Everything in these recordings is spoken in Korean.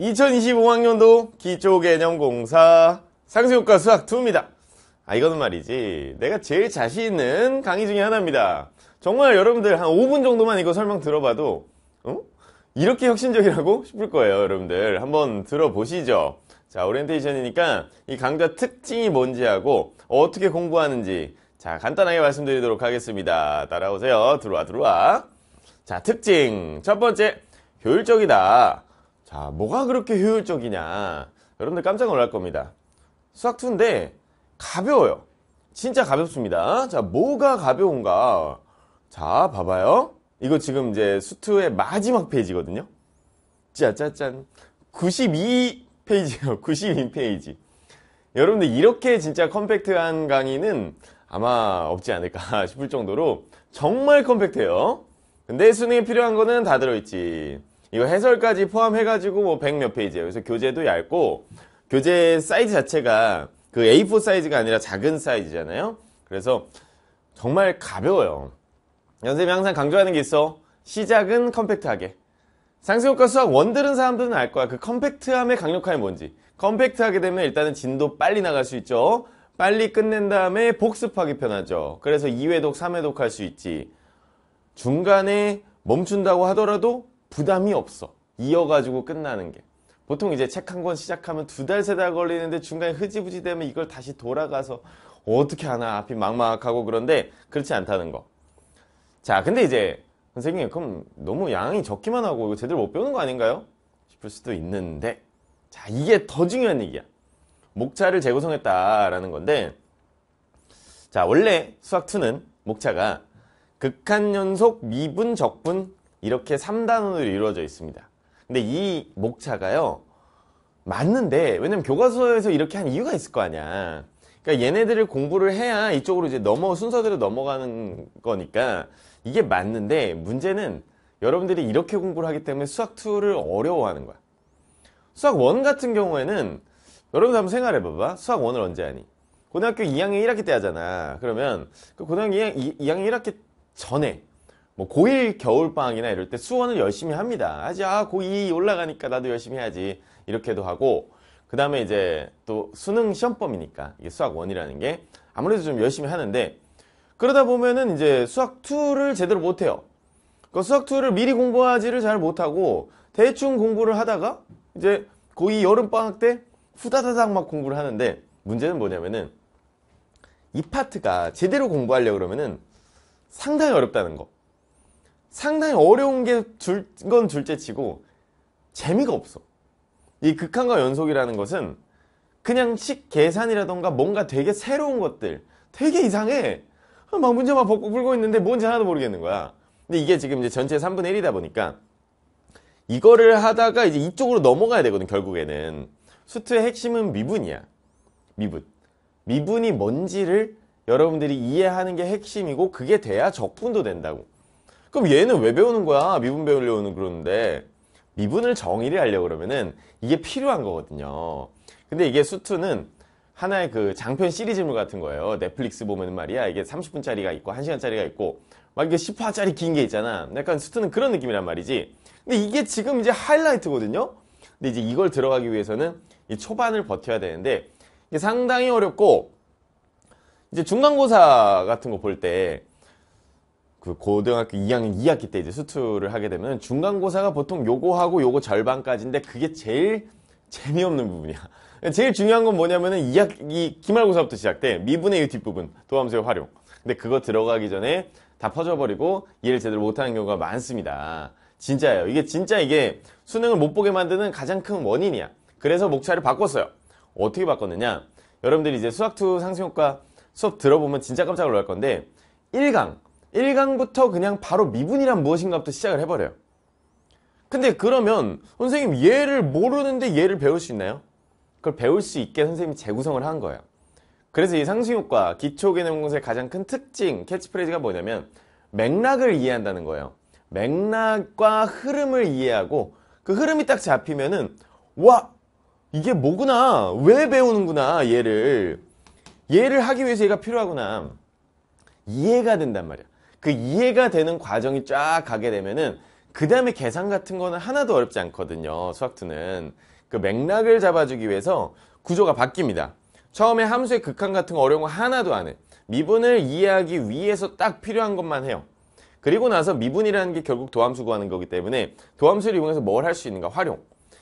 2025학년도 기초개념공사 상승효과 수학 2입니다. 아, 이거는 말이지. 내가 제일 자신 있는 강의 중에 하나입니다. 정말 여러분들 한 5분 정도만 이거 설명 들어봐도, 어? 이렇게 혁신적이라고 싶을 거예요, 여러분들. 한번 들어보시죠. 자, 오리엔테이션이니까 이 강좌 특징이 뭔지 하고 어떻게 공부하는지 자, 간단하게 말씀드리도록 하겠습니다. 따라오세요. 들어와, 들어와. 자, 특징. 첫 번째, 효율적이다. 자, 뭐가 그렇게 효율적이냐. 여러분들 깜짝 놀랄 겁니다. 수학2인데 가벼워요. 진짜 가볍습니다. 자, 뭐가 가벼운가. 자, 봐봐요. 이거 지금 이제 수투의 마지막 페이지거든요. 짜짜짠. 92페이지요. 92페이지. 여러분들 이렇게 진짜 컴팩트한 강의는 아마 없지 않을까 싶을 정도로 정말 compact해요. 근데 수능에 필요한 거는 다 들어있지. 이거 해설까지 포함해가지고 뭐 100 몇 페이지예요. 그래서 교재도 얇고 교재 사이즈 자체가 그 A4 사이즈가 아니라 작은 사이즈잖아요. 그래서 정말 가벼워요. 선생님이 항상 강조하는 게 있어. 시작은 compact하게. 상승효과 수학 one 들은 사람들은 알 거야. 그 compact함의 강력함이 뭔지. compact하게 되면 일단은 진도 빨리 나갈 수 있죠. 빨리 끝낸 다음에 복습하기 편하죠. 그래서 2회독, 3회독 할 수 있지. 중간에 멈춘다고 하더라도 부담이 없어. 이어가지고 끝나는 게. 보통 이제 책 한 권 시작하면 두 달, 세 달 걸리는데 중간에 흐지부지 되면 이걸 다시 돌아가서 어떻게 하나 앞이 막막하고 그런데 그렇지 않다는 거. 자, 근데 이제 선생님 그럼 너무 양이 적기만 하고 이거 제대로 못 배우는 거 아닌가요? 싶을 수도 있는데 자, 이게 더 중요한 얘기야. 목차를 재구성했다라는 건데 자, 원래 수학2는 목차가 극한 연속, 미분, 적분 이렇게 3단원으로 이루어져 있습니다. 근데 이 목차가요. 맞는데 왜냐면 교과서에서 이렇게 한 이유가 있을 거 아니야. 그러니까 얘네들을 공부를 해야 이쪽으로 이제 넘어 순서대로 넘어가는 거니까 이게 맞는데 문제는 여러분들이 이렇게 공부를 하기 때문에 수학 2를 어려워하는 거야. 수학 1 같은 경우에는 여러분들 한번 생각해 봐봐. 수학 1을 언제 하니? 고등학교 2학년 1학기 때 하잖아. 그러면 그 고등학교 2학년 1학기 전에 뭐 고1 겨울방학이나 이럴 때 수원을 열심히 합니다. 아지, 아, 고2 올라가니까 나도 열심히 해야지. 이렇게도 하고, 그 다음에 이제 또 수능 시험범이니까, 이게 수학 원이라는 게 아무래도 좀 열심히 하는데, 그러다 보면은 이제 수학 2를 제대로 못해요. 그 수학 2를 미리 공부하지를 잘 못하고, 대충 공부를 하다가, 이제 고2 여름방학 때 후다다닥 막 공부를 하는데, 문제는 뭐냐면은, 이 파트가 제대로 공부하려고 그러면은 상당히 어렵다는 거. 상당히 어려운 게건 둘째 치고 재미가 없어. 이 극한과 연속이라는 것은 그냥 식 계산이라던가 뭔가 되게 새로운 것들 되게 이상해. 막 문제만 벅벅 풀고 있는데 뭔지 하나도 모르겠는 거야. 근데 이게 지금 이제 전체 3분의 1이다 보니까 이거를 하다가 이제 이쪽으로 넘어가야 되거든, 결국에는. 수트의 핵심은 미분이야. 미분. 미분이 뭔지를 여러분들이 이해하는 게 핵심이고 그게 돼야 적분도 된다고. 그럼 얘는 왜 배우는 거야? 미분 배우려고 그러는데 미분을 정의를 하려고 그러면은 이게 필요한 거거든요. 근데 이게 수트는 하나의 그 장편 시리즈물 같은 거예요. 넷플릭스 보면 말이야. 이게 30분짜리가 있고 1시간짜리가 있고 막 이게 10화짜리 긴 게 있잖아. 약간 수트는 그런 느낌이란 말이지. 근데 이게 지금 이제 하이라이트거든요. 근데 이제 이걸 들어가기 위해서는 이 초반을 버텨야 되는데 이게 상당히 어렵고 이제 중간고사 같은 거 볼 때 그 고등학교 2학년 2학기 때 이제 수투를 하게 되면 중간고사가 보통 요거 하고 요거 절반까지인데 그게 제일 재미없는 부분이야. 제일 중요한 건 뭐냐면은 2학기 기말고사부터 시작돼. 미분의 이 뒷부분, 도함수의 활용. 근데 그거 들어가기 전에 다 퍼져버리고 이해를 제대로 못하는 경우가 많습니다. 진짜예요. 이게 진짜 이게 수능을 못 보게 만드는 가장 큰 원인이야. 그래서 목차를 바꿨어요. 어떻게 바꿨느냐? 여러분들이 이제 수학2 상승효과 수업 들어보면 진짜 깜짝 놀랄 건데 1강, 1강부터 그냥 바로 미분이란 무엇인가부터 시작을 해버려요. 근데 그러면 선생님 얘를 모르는데 얘를 배울 수 있나요? 그걸 배울 수 있게 선생님이 재구성을 한 거예요. 그래서 이 상승효과, 기초개념공사의 가장 큰 특징, 캐치프레이즈가 뭐냐면 맥락을 이해한다는 거예요. 맥락과 흐름을 이해하고 그 흐름이 딱 잡히면은 와 이게 뭐구나 왜 배우는구나 얘를 얘를 하기 위해서 얘가 필요하구나 이해가 된단 말이야 그 이해가 되는 과정이 쫙 가게 되면은 그 다음에 계산 같은 거는 하나도 어렵지 않거든요. 수학2는. 그 맥락을 잡아주기 위해서 구조가 바뀝니다. 처음에 함수의 극한 같은 거 어려운 거 하나도 안 해. 미분을 이해하기 위해서 딱 필요한 것만 해요. 그리고 나서 미분이라는 게 결국 도함수 구하는 거기 때문에 도함수를 이용해서 뭘 할 수 있는가 활용.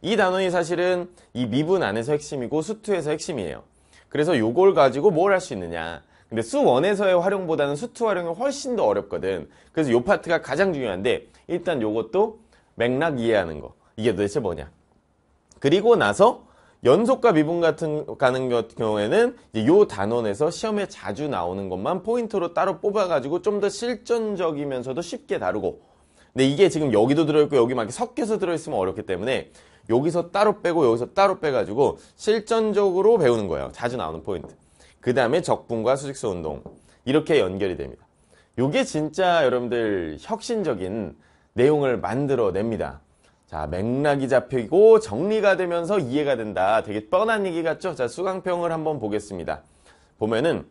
이 단원이 사실은 이 미분 안에서 핵심이고 수투에서 핵심이에요. 그래서 요걸 가지고 뭘 할 수 있느냐. 근데 수1에서의 활용보다는 수2 활용이 훨씬 더 어렵거든. 그래서 요 파트가 가장 중요한데 일단 요것도 맥락 이해하는 거. 이게 도대체 뭐냐. 그리고 나서 연속과 미분 같은 가는 경우에는 요 단원에서 시험에 자주 나오는 것만 포인트로 따로 뽑아가지고 좀 더 실전적이면서도 쉽게 다루고 근데 이게 지금 여기도 들어있고 여기 막 섞여서 들어있으면 어렵기 때문에 여기서 따로 빼고 여기서 따로 빼가지고 실전적으로 배우는 거예요. 자주 나오는 포인트. 그 다음에 적분과 수직수 운동. 이렇게 연결이 됩니다. 이게 진짜 여러분들 혁신적인 내용을 만들어냅니다. 자, 맥락이 잡히고 정리가 되면서 이해가 된다. 되게 뻔한 얘기 같죠? 자, 수강평을 한번 보겠습니다. 보면은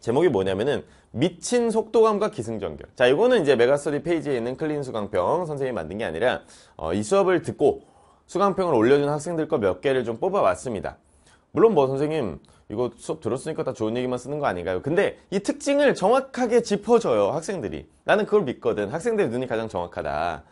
제목이 뭐냐면은 미친 속도감과 기승전결. 자, 이거는 이제 메가스터디 페이지에 있는 clean 수강평 선생님이 만든 게 아니라 어, 이 수업을 듣고 수강평을 올려준 학생들 거 몇 개를 좀 뽑아왔습니다. 물론 뭐 선생님 이거 수업 들었으니까 다 좋은 얘기만 쓰는 거 아닌가요? 근데 이 특징을 정확하게 짚어줘요 학생들이. 나는 그걸 믿거든. 학생들의 눈이 가장 정확하다.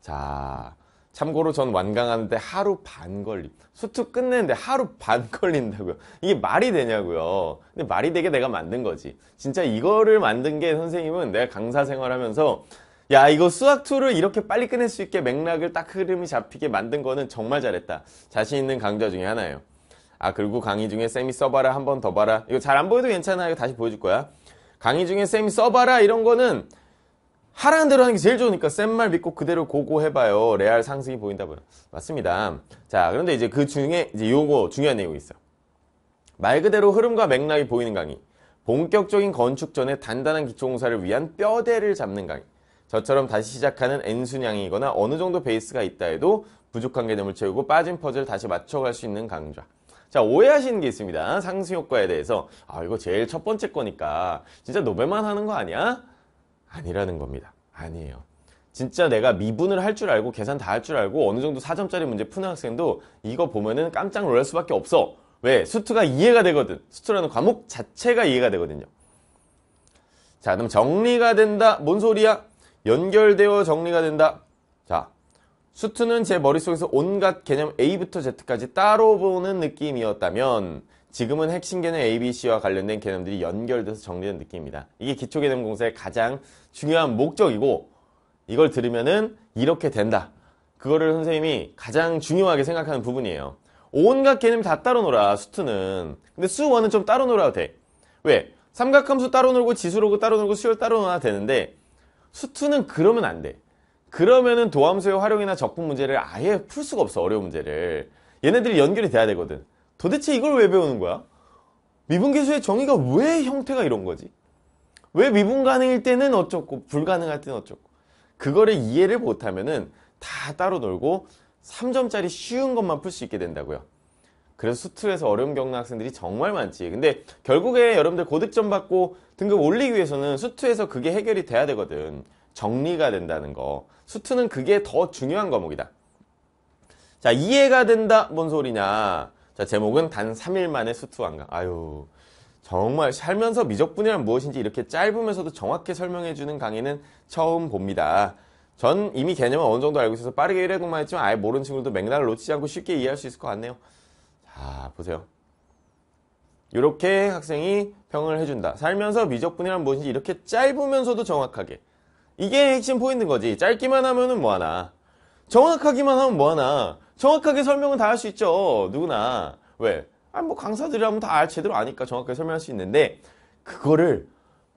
자 참고로 전 완강하는데 하루 반 걸림. 수two 끝내는데 하루 반 걸린다고요. 이게 말이 되냐고요. 근데 말이 되게 내가 만든 거지. 진짜 이거를 만든 게 선생님은 내가 강사 생활하면서 야 이거 수학2를 이렇게 빨리 끝낼 수 있게 맥락을 딱 흐름이 잡히게 만든 거는 정말 잘했다. 자신 있는 강좌 중에 하나예요. 아 그리고 강의 중에 쌤이 써봐라 한 번 더 봐라. 이거 잘 안 보여도 괜찮아. 이거 다시 보여줄 거야. 강의 중에 쌤이 써봐라 이런 거는 하라는 대로 하는 게 제일 좋으니까 쌤 말 믿고 그대로 고고해봐요. 레알 상승이 보인다고요. 맞습니다. 자 그런데 이제 그 중에 이제 요거 중요한 내용이 있어요. 말 그대로 흐름과 맥락이 보이는 강의. 본격적인 건축 전에 단단한 기초공사를 위한 뼈대를 잡는 강의. 저처럼 다시 시작하는 N순양이거나 어느 정도 베이스가 있다 해도 부족한 개념을 채우고 빠진 퍼즐을 다시 맞춰갈 수 있는 강좌. 자, 오해하시는 게 있습니다. 상승효과에 대해서. 아, 이거 제일 첫 번째 거니까 진짜 노벨만 하는 거 아니야? 아니라는 겁니다. 아니에요. 진짜 내가 미분을 할 줄 알고 계산 다 할 줄 알고 어느 정도 4점짜리 문제 푸는 학생도 이거 보면은 깜짝 놀랄 수밖에 없어. 왜? 수트가 이해가 되거든. 수트라는 과목 자체가 이해가 되거든요. 자, 그럼 정리가 된다. 뭔 소리야? 연결되어 정리가 된다. 자, 수트는 제 머릿속에서 온갖 개념 A부터 Z까지 따로 보는 느낌이었다면 지금은 핵심 개념 ABC와 관련된 개념들이 연결돼서 정리된 느낌입니다. 이게 기초 개념 공사의 가장 중요한 목적이고 이걸 들으면은 이렇게 된다. 그거를 선생님이 가장 중요하게 생각하는 부분이에요. 온갖 개념 다 따로 놀아, 수트는. 근데 수1은 좀 따로 놀아도 돼. 왜? 삼각함수 따로 놀고 지수로그 따로 놀고 수열 따로 놀아도 되는데 수투는 그러면 안 돼. 그러면은 도함수의 활용이나 적분 문제를 아예 풀 수가 없어. 어려운 문제를. 얘네들이 연결이 돼야 되거든. 도대체 이걸 왜 배우는 거야? 미분계수의 정의가 왜 형태가 이런 거지? 왜 미분 가능일 때는 어쩌고 불가능할 때는 어쩌고 그거를 이해를 못하면은 다 따로 놀고 3점짜리 쉬운 것만 풀 수 있게 된다고요. 그래서 수투에서 어려움 겪는 학생들이 정말 많지. 근데 결국에 여러분들 고득점 받고 등급 올리기 위해서는 수투에서 그게 해결이 돼야 되거든. 정리가 된다는 거. 수투는 그게 더 중요한 과목이다. 자, 이해가 된다. 뭔 소리냐. 자, 제목은 단 3일 만에 수투 완강. 아유. 정말 살면서 미적분이란 무엇인지 이렇게 짧으면서도 정확히 설명해주는 강의는 처음 봅니다. 전 이미 개념을 어느 정도 알고 있어서 빠르게 1회독만 했지만 아예 모르는 친구들도 맥락을 놓치지 않고 쉽게 이해할 수 있을 것 같네요. 자, 보세요. 이렇게 학생이 평을 해준다. 살면서 미적분이란 무엇인지 이렇게 짧으면서도 정확하게. 이게 핵심 포인트인 거지. 짧기만 하면은 뭐하나. 정확하기만 하면 뭐하나. 정확하게 설명은 다 할 수 있죠. 누구나. 왜? 아, 뭐 강사들이라면 다 제대로 아니까 정확하게 설명할 수 있는데 그거를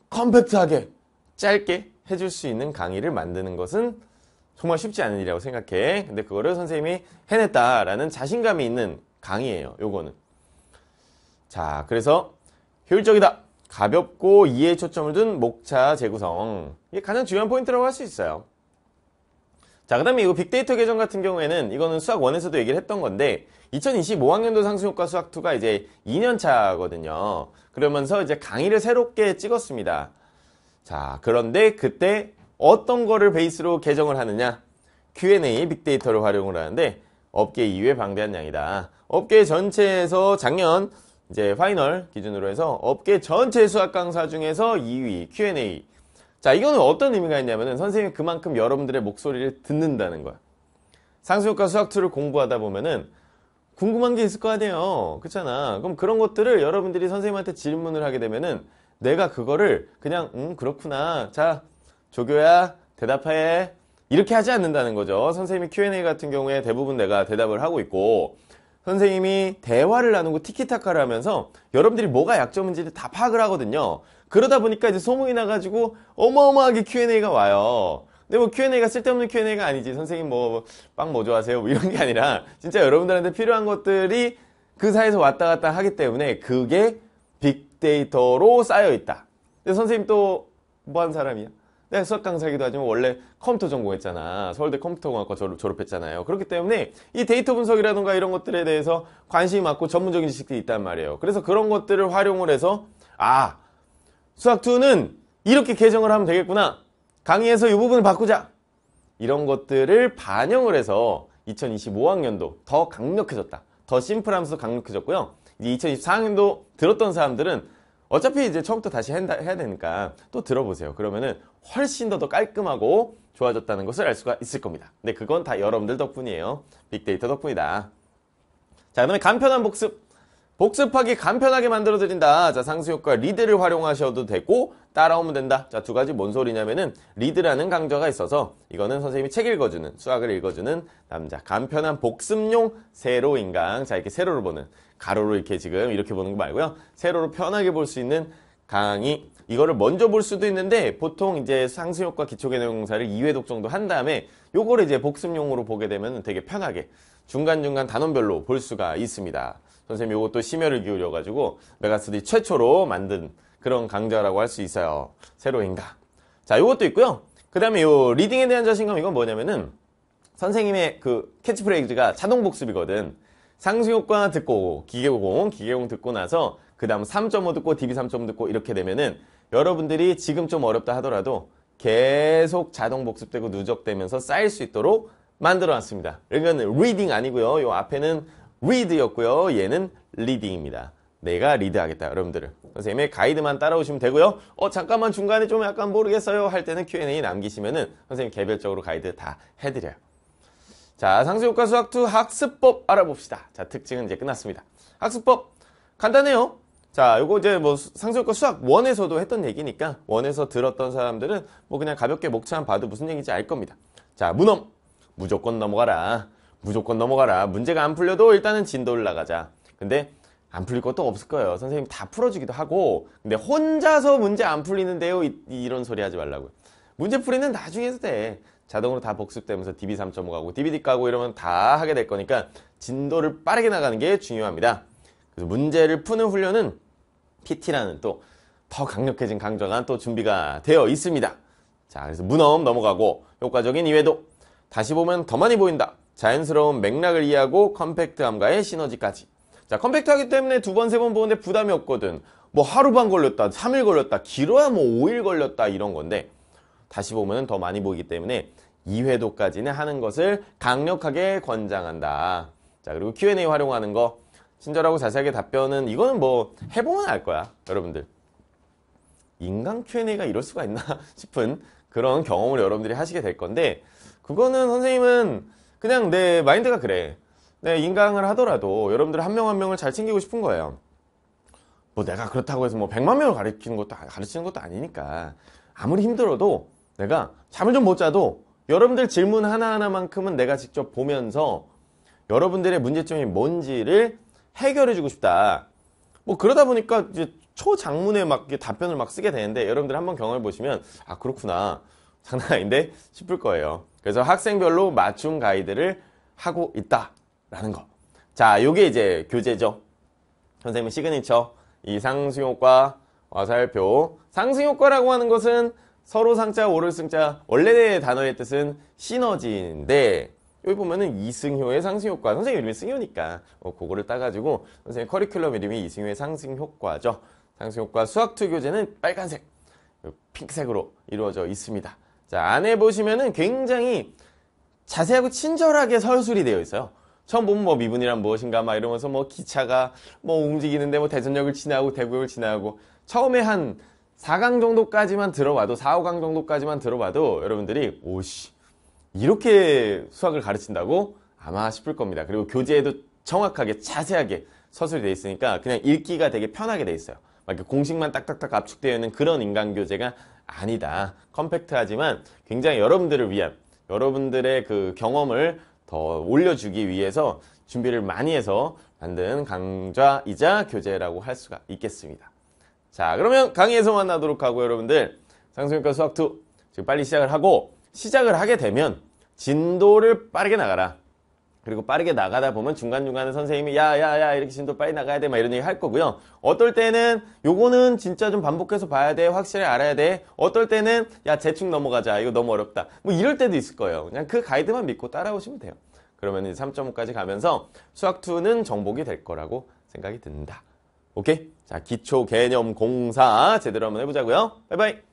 compact하게 짧게 해줄 수 있는 강의를 만드는 것은 정말 쉽지 않은 일이라고 생각해. 근데 그거를 선생님이 해냈다라는 자신감이 있는 강의예요. 요거는. 자, 그래서 효율적이다. 가볍고 이해에 초점을 둔 목차 재구성. 이게 가장 중요한 포인트라고 할 수 있어요. 자, 그 다음에 이거 빅데이터 개정 같은 경우에는 이거는 수학 1에서도 얘기를 했던 건데 2025학년도 상승효과 수학 2가 이제 2년 차거든요. 그러면서 이제 강의를 새롭게 찍었습니다. 자, 그런데 그때 어떤 거를 베이스로 개정을 하느냐? Q&A 빅데이터를 활용을 하는데 업계 2위의 방대한 양이다. 업계 전체에서 작년 이제 final 기준으로 해서 업계 전체 수학 강사 중에서 2위 Q&A. 자, 이거는 어떤 의미가 있냐면은 선생님이 그만큼 여러분들의 목소리를 듣는다는 거야. 상승효과 수학2를 공부하다 보면은 궁금한 게 있을 거 아니에요. 그렇잖아. 그럼 그런 것들을 여러분들이 선생님한테 질문을 하게 되면은 내가 그거를 그냥 음 그렇구나. 자, 조교야 대답해. 이렇게 하지 않는다는 거죠. 선생님이 Q&A 같은 경우에 대부분 내가 대답을 하고 있고 선생님이 대화를 나누고 티키타카를 하면서 여러분들이 뭐가 약점인지를 다 파악을 하거든요. 그러다 보니까 이제 소문이 나가지고 어마어마하게 Q&A가 와요. 근데 뭐 Q&A가 쓸데없는 Q&A가 아니지. 선생님 뭐 빵뭐 좋아하세요? 뭐 이런 게 아니라 진짜 여러분들한테 필요한 것들이 그 사이에서 왔다 갔다 하기 때문에 그게 빅데이터로 쌓여 있다. 근데 선생님 또 뭐 한 사람이야? 수학 강사기도 하지만 원래 컴퓨터 전공했잖아. 서울대 컴퓨터공학과 졸업, 했잖아요 그렇기 때문에 이 데이터 분석이라든가 이런 것들에 대해서 관심이 많고 전문적인 지식들이 있단 말이에요. 그래서 그런 것들을 활용을 해서 아 수학2는 이렇게 개정을 하면 되겠구나. 강의에서 이 부분을 바꾸자. 이런 것들을 반영을 해서 2025학년도 더 강력해졌다. 더 심플하면서 강력해졌고요. 이제 2024학년도 들었던 사람들은 어차피 이제 처음부터 다시 해야 되니까 또 들어보세요. 그러면은 훨씬 더 더 깔끔하고 좋아졌다는 것을 알 수가 있을 겁니다. 근데 그건 다 여러분들 덕분이에요. 빅데이터 덕분이다. 자, 그 다음에 간편한 복습. 복습하기 간편하게 만들어드린다. 자, 상수효과 리드를 활용하셔도 되고 따라오면 된다. 자, 두 가지 뭔 소리냐면은 리드라는 강좌가 있어서 이거는 선생님이 책 읽어주는 수학을 읽어주는 남자. 간편한 복습용 세로 인강. 자, 이렇게 세로를 보는 가로로 이렇게 지금 이렇게 보는 거 말고요. 세로로 편하게 볼 수 있는 강의. 이거를 먼저 볼 수도 있는데 보통 이제 상수효과 기초개념공사를 2회 독 정도 한 다음에 요거를 이제 복습용으로 보게 되면 되게 편하게 중간중간 단원별로 볼 수가 있습니다. 선생님 이것도 심혈을 기울여 가지고 메가스디 최초로 만든 그런 강좌라고 할 수 있어요. 세로인가. 자, 이것도 있고요. 그 다음에 요 리딩에 대한 자신감 이건 뭐냐면은 선생님의 그 캐치프레이즈가 자동 복습이거든. 상승효과 듣고 기계공, 기계공 듣고 나서 그 다음 3.5 듣고 DB 3.5 듣고 이렇게 되면은 여러분들이 지금 좀 어렵다 하더라도 계속 자동 복습되고 누적되면서 쌓일 수 있도록 만들어 놨습니다. 이거는 reading 아니고요. 요 앞에는 read였고요. 얘는 leading입니다. 내가 리드하겠다 여러분들을 선생님의 가이드만 따라오시면 되고요 어 잠깐만 중간에 좀 약간 모르겠어요 할 때는 Q&A 남기시면은 선생님 개별적으로 가이드 다 해드려요 자 상수효과 수학 2 학습법 알아봅시다 자 특징은 이제 끝났습니다 학습법 간단해요 자 요거 이제 뭐 상수효과 수학 1에서도 했던 얘기니까 1에서 들었던 사람들은 뭐 그냥 가볍게 목차만 봐도 무슨 얘기인지 알 겁니다 자 문엄 무조건 넘어가라 무조건 넘어가라. 문제가 안 풀려도 일단은 진도를 나가자. 근데 안 풀릴 것도 없을 거예요. 선생님 다 풀어주기도 하고. 근데 혼자서 문제 안 풀리는데요. 이, 런 소리 하지 말라고요. 문제 풀이는 나중에 해도 돼. 자동으로 다 복습되면서 DB 3.5 가고 DBD 가고 이러면 다 하게 될 거니까 진도를 빠르게 나가는 게 중요합니다. 그래서 문제를 푸는 훈련은 PT라는 또 더 강력해진 강좌가 또 준비가 되어 있습니다. 자, 그래서 문엄 넘어가고 효과적인 이외도 다시 보면 더 많이 보인다. 자연스러운 맥락을 이해하고 컴팩트함과의 시너지까지. 자, 컴팩트하기 때문에 두 번, 세 번 보는데 부담이 없거든. 뭐 하루 반 걸렸다, 3일 걸렸다, 길어야 뭐 5일 걸렸다 이런 건데 다시 보면 더 많이 보이기 때문에 2회도까지는 하는 것을 강력하게 권장한다. 자, 그리고 Q&A 활용하는 거 친절하고 자세하게 답변은 이거는 뭐 해보면 알 거야, 여러분들. 인간 Q&A가 이럴 수가 있나 싶은 그런 경험을 여러분들이 하시게 될 건데 그거는 선생님은 그냥 내 마인드가 그래. 내 인강을 하더라도 여러분들 한 명 한 명을 잘 챙기고 싶은 거예요. 뭐 내가 그렇다고 해서 뭐 100만 명을 가르치는 것도 가르치는 것도 아니니까 아무리 힘들어도 내가 잠을 좀 못 자도 여러분들 질문 하나하나만큼은 내가 직접 보면서 여러분들의 문제점이 뭔지를 해결해 주고 싶다. 뭐 그러다 보니까 이제 초장문에 막 답변을 막 쓰게 되는데 여러분들 한번 경험해 보시면 아 그렇구나 장난 아닌데 싶을 거예요. 그래서 학생별로 맞춤 가이드를 하고 있다라는 거. 자, 요게 이제 교재죠. 선생님 시그니처 이 상승효과 화살표 상승효과라고 하는 것은 서로 상자 오를 승자. 원래 단어의 뜻은 시너지인데 여기 보면은 이승효의 상승효과. 선생님 이름이 승효니까. 어, 그거를 따가지고 선생님 커리큘럼 이름이 이승효의 상승효과죠. 상승효과 수학2 교재는 빨간색 핑크색으로 이루어져 있습니다. 자, 안에 보시면은 굉장히 자세하고 친절하게 서술이 되어 있어요. 처음 보면 뭐 미분이란 무엇인가 막 이러면서 뭐 기차가 뭐 움직이는데 뭐 대전역을 지나고 대구역을 지나고 처음에 한 4강 정도까지만 들어봐도 4, 5강 정도까지만 들어봐도 여러분들이 오씨 이렇게 수학을 가르친다고 아마 싶을 겁니다. 그리고 교재에도 정확하게 자세하게 서술이 되어 있으니까 그냥 읽기가 되게 편하게 되어 있어요. 막 공식만 딱딱딱 압축되어 있는 그런 인간 교재가 아니다. 컴팩트하지만 굉장히 여러분들을 위한 여러분들의 그 경험을 더 올려주기 위해서 준비를 많이 해서 만든 강좌이자 교재라고 할 수가 있겠습니다. 자, 그러면 강의에서 만나도록 하고 여러분들 상승효과 수학2 지금 빨리 시작을 하고 시작을 하게 되면 진도를 빠르게 나가라. 그리고 빠르게 나가다 보면 중간중간에 선생님이 야야야 이렇게 진도 빨리 나가야 돼 막 이런 얘기 할 거고요. 어떨 때는 요거는 진짜 좀 반복해서 봐야 돼. 확실히 알아야 돼. 어떨 때는 야 대충 넘어가자. 이거 너무 어렵다. 뭐 이럴 때도 있을 거예요. 그냥 그 가이드만 믿고 따라오시면 돼요. 그러면 이제 3.5까지 가면서 수학2는 정복이 될 거라고 생각이 든다. 오케이? 자, 기초 개념 공사 제대로 한번 해보자고요. 바이바이.